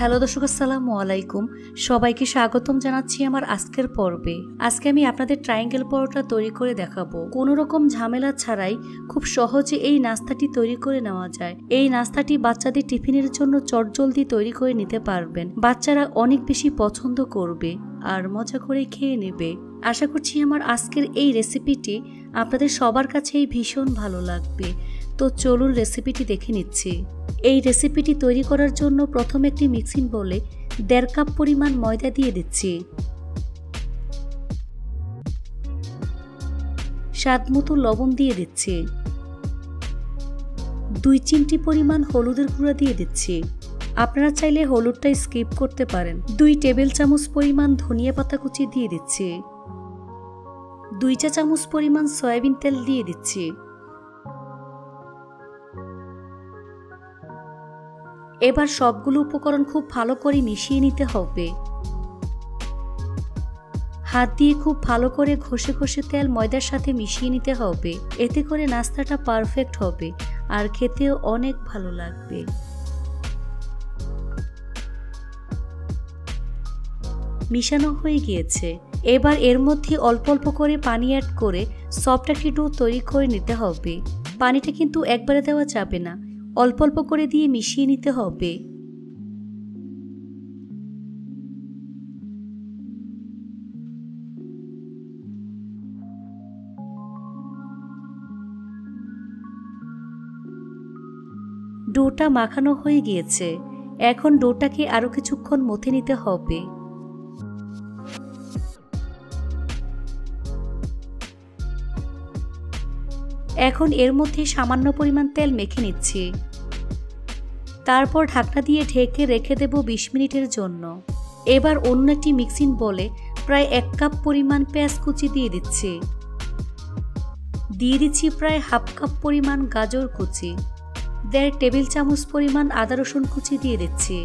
Hello দর্শক, আসসালামু আলাইকুম। সবাইকে স্বাগতম জানাচ্ছি আমার আজকের পর্বে। আজকে আমি আপনাদের ট্রায়াঙ্গেল পরোটা তৈরি করে দেখাবো। কোনো রকম ঝামেলা ছাড়াই খুব সহজে এই নাস্তাটি তৈরি করে নেওয়া যায়। এই নাস্তাটি বাচ্চাদের টিফিনের জন্য চটজলদি তৈরি করে নিতে পারবেন। বাচ্চারা অনেক বেশি পছন্দ করবে আর মজা করে খেয়ে নেবে। আশা করছি আমার আজকের এই রেসিপিটি আপনাদের সবার কাছেই ভীষণ ভালো লাগবে। তো চলুন রেসিপিটি দেখে নিচ্ছি। এই রেসিপিটি তৈরি করার জন্য প্রথম একটি মিক্সিং বলে দেড় কাপ পরিমাণ ময়দা দিয়ে দিচ্ছি। স্বাদ মতো লবণ দিয়ে দিচ্ছি। দুই চিমটি পরিমাণ হলুদের গুঁড়া দিয়ে দিচ্ছি। আপনারা চাইলে হলুদটা স্কিপ করতে পারেন। দুই টেবিল চামচ পরিমাণ ধনিয়া পাতা কুচি দিয়ে দিচ্ছি। দুই চা চামচ পরিমাণ সয়াবিন তেল দিয়ে দিচ্ছি। এবার সবগুলো উপকরণ খুব ভালো করে মিশিয়ে নিতে হবে। হাত দিয়ে খুব ভালো করে ঘষে ঘষে তেল ময়দার সাথে মিশিয়ে নিতে হবে। এতে করে নাস্তাটা পারফেক্ট হবে আর খেতেও অনেক ভালো লাগবে। মিশানো হয়ে গিয়েছে। এবার এর মধ্যে অল্প অল্প করে পানি অ্যাড করে সফট একটি ডো তৈরি করে নিতে হবে। পানিটা কিন্তু একবারে দেওয়া যাবে না। অল্প অল্প করে দিয়ে মিশিয়ে নিতে হবে। ডোটা মাখানো হয়ে গিয়েছে। এখন ডোটাকে আরও কিছুক্ষণ মথে নিতে হবে। এখন এর মধ্যে সামান্য পরিমাণ তেল মেখে নিচ্ছি। তারপর ঢাকনা দিয়ে ঢেকে রেখে দেব বিশ মিনিটের জন্য। এবার অন্য একটি মিক্সিং বলে প্রায় এক কাপ পরিমাণ পেঁয়াজ কুচি দিয়ে দিচ্ছি। দিয়ে দিচ্ছি প্রায় হাফ কাপ পরিমাণ গাজর কুচি। দেড় টেবিল চামচ পরিমাণ আদা রসুন কুচি দিয়ে দিচ্ছি।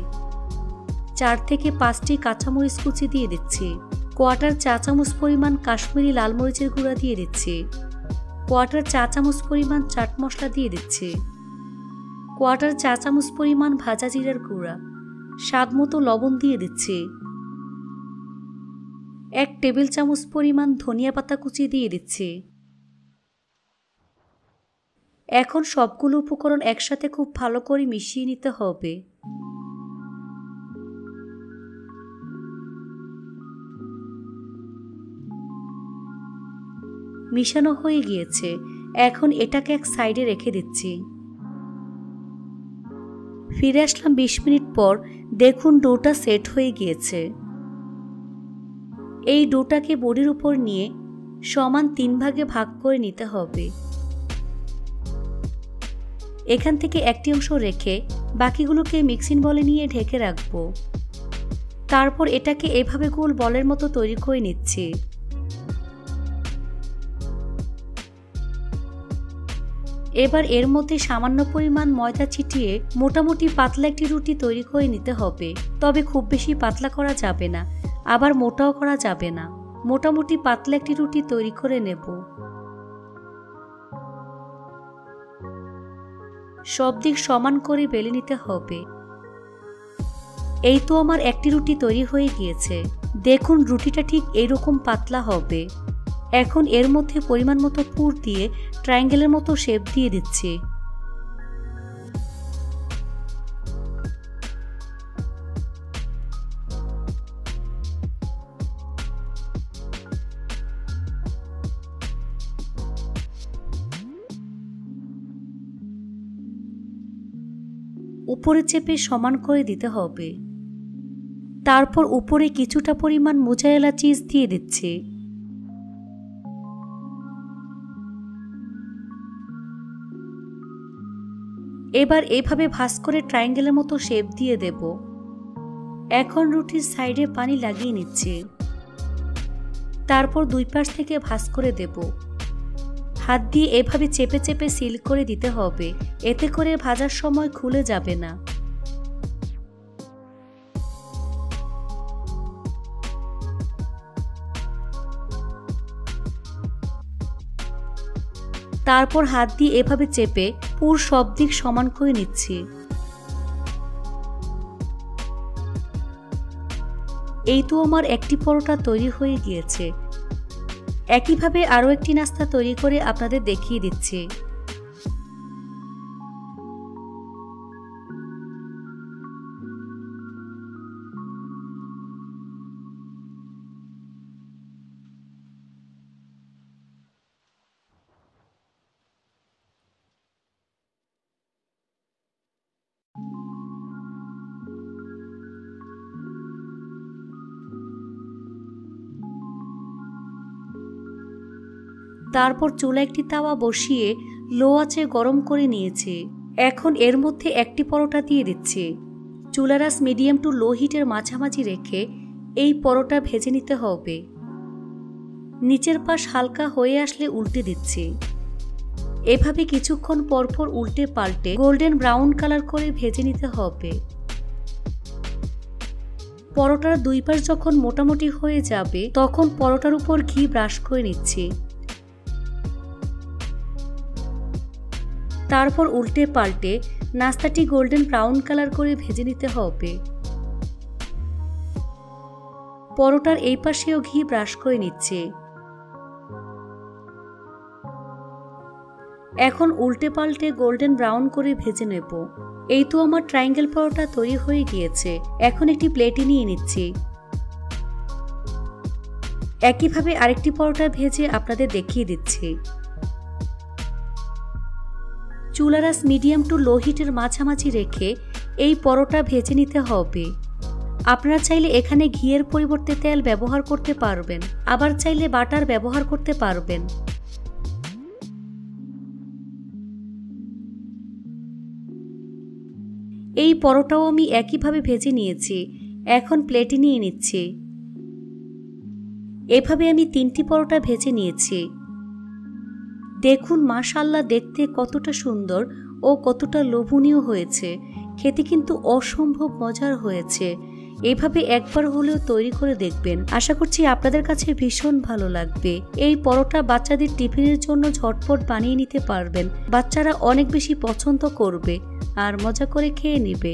চার থেকে পাঁচটি কাঁচামরিচ কুচি দিয়ে দিচ্ছি। কোয়াটার চা চামচ পরিমাণ কাশ্মীরি লাল মরিচের গুঁড়া দিয়ে দিচ্ছি। কোয়াটার চা চামচ পরিমাণ চাট মশলা দিয়ে দিচ্ছি। কোয়াটার চা চামচ পরিমাণ ভাজা জিরার গুঁড়া। স্বাদ মতো লবণ দিয়ে দিচ্ছি। এক টেবিল চামচ পরিমাণ ধনিয়া পাতা কুচি দিয়ে দিচ্ছি। এখন সবগুলো উপকরণ একসাথে খুব ভালো করে মিশিয়ে নিতে হবে। মিশানো হয়ে গিয়েছে। এখন এটাকে এক সাইডে রেখে দিচ্ছি। ফিরে আসলাম বিশ মিনিট পর। দেখুন ডোটা সেট হয়ে গিয়েছে। এই ডোটাকে বডির উপর নিয়ে সমান তিন ভাগে ভাগ করে নিতে হবে। এখান থেকে একটি অংশ রেখে বাকিগুলোকে মিক্সিং বলে নিয়ে ঢেকে রাখব। তারপর এটাকে এভাবে গোল বলের মতো তৈরি করে নিচ্ছি। এবার এর মধ্যে সামান্য পরিমাণ ময়দা ছিটিয়ে মোটামুটি পাতলা একটি রুটি তৈরি করে নিতে হবে। তবে খুব বেশি পাতলা করা যাবে না, আবার মোটাও করা যাবে না। মোটামুটি পাতলা একটি রুটি তৈরি করে নেব। সব দিক সমান করে বেলে নিতে হবে। এই তো আমার একটি রুটি তৈরি হয়ে গিয়েছে। দেখুন রুটিটা ঠিক এইরকম পাতলা হবে। এখন এর মধ্যে পরিমাণ মতো পুর দিয়ে ট্রায়াঙ্গেলের মতো শেপ দিয়ে দিচ্ছি। উপরে চেপে সমান করে দিতে হবে। তারপর উপরে কিছুটা পরিমাণ মোজারেলা চিজ দিয়ে দিচ্ছি। এবার এভাবে ভাস করে ট্রায়াঙ্গেলের মতো শেপ দিয়ে দেব। এখন রুটির সাইডে পানি লাগিয়ে নিচ্ছে। তারপর দুই পাশ থেকে ভাস করে দেব। হাত দিয়ে এভাবে চেপে চেপে সিল করে দিতে হবে। এতে করে ভাজার সময় খুলে যাবে না। তারপর হাত দিয়ে এভাবে চেপে পুর সব দিক সমান করে নিচ্ছি। এই তো আমার একটি পরোটা তৈরি হয়ে গিয়েছে। একইভাবে আরও একটি নাস্তা তৈরি করে আপনাদের দেখিয়ে দিচ্ছি। তারপর চুলা একটি তাওয়া বসিয়ে লো গরম করে নিয়েছে। এখন এর মধ্যে একটি পরোটা দিয়ে দিচ্ছে। চুলারাস মিডিয়াম টু লো হিটের মাঝামাঝি রেখে এই পরোটা ভেজে নিতে হবে। নিচের পাশ হালকা হয়ে আসলে উল্টে দিচ্ছে। এভাবে কিছুক্ষণ পরপর উল্টে পাল্টে গোল্ডেন ব্রাউন কালার করে ভেজে নিতে হবে। পরোটার দুই পাশ যখন মোটামুটি হয়ে যাবে, তখন পরোটার উপর ঘি ব্রাশ করে নিচ্ছি। তারপর উল্টে পাল্টে নাস্তাটি গোল্ডেন ব্রাউন কালার করে ভেজে নিতে হবে। পরোটার এই পাশেও ঘি ব্রাশ করে নিচ্ছে। এখন উল্টে পাল্টে গোল্ডেন ব্রাউন করে ভেজে নেব। এই তো আমার ট্রায়াঙ্গেল পরোটা তৈরি হয়ে গিয়েছে। এখন একটি প্লেটে নিয়ে নিচ্ছি। একইভাবে আরেকটি পরোটা ভেজে আপনাদের দেখিয়ে দিচ্ছি। চুলারাস মিডিয়াম টু লো হিটের মাঝামাঝি রেখে এই পরোটা ভেজে নিতে হবে। আপনারা চাইলে এখানে ঘিয়ের পরিবর্তে তেল ব্যবহার করতে পারবেন, আবার চাইলে বাটার ব্যবহার করতে পারবেন। এই পরোটাও আমি একইভাবে ভেজে নিয়েছি, এখন প্লেটে নিয়ে নিচ্ছি। এভাবে আমি তিনটি পরোটা ভেজে নিয়েছি। দেখুন মাশাল্লাহ দেখতে কতটা সুন্দর ও কতটা লোভনীয় হয়েছে। খেতে কিন্তু অসম্ভব মজার হয়েছে। এভাবে একবার হলেও তৈরি করে দেখবেন। আশা করছি আপনাদের কাছে ভীষণ ভালো লাগবে। এই পরোটা বাচ্চাদের টিফিনের জন্য ঝটপট বানিয়ে নিতে পারবেন। বাচ্চারা অনেক বেশি পছন্দ করবে আর মজা করে খেয়ে নেবে।